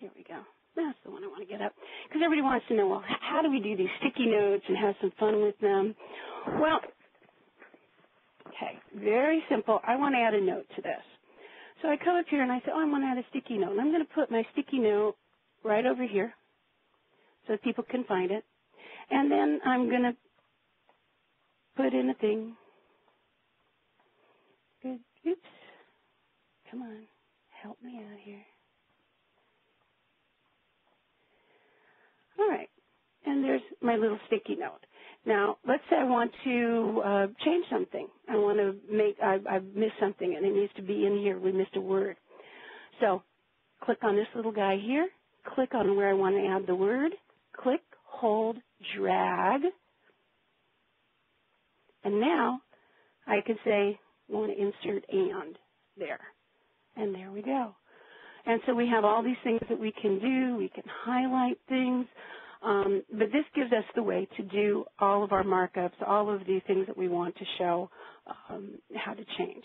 Here we go. That's the one I want to get up. Because everybody wants to know, well, how do we do these sticky notes and have some fun with them? Well, okay, very simple. I want to add a note to this. So I come up here and I say, oh, I want to add a sticky note. And I'm going to put my sticky note right over here so that people can find it. And then I'm going to put in a thing. Good. Oops. Come on. Help me out here. All right. And there's my little sticky note. Now, let's say I want to uh, change something. I want to make, I, I missed something and it needs to be in here. We missed a word. So, click on this little guy here. Click on where I want to add the word. Click, hold, drag. And now I can say, I want to insert and there. And there we go. And so we have all these things that we can do. We can highlight things. Um, but this gives us the way to do all of our markups, all of the things that we want to show um, how to change.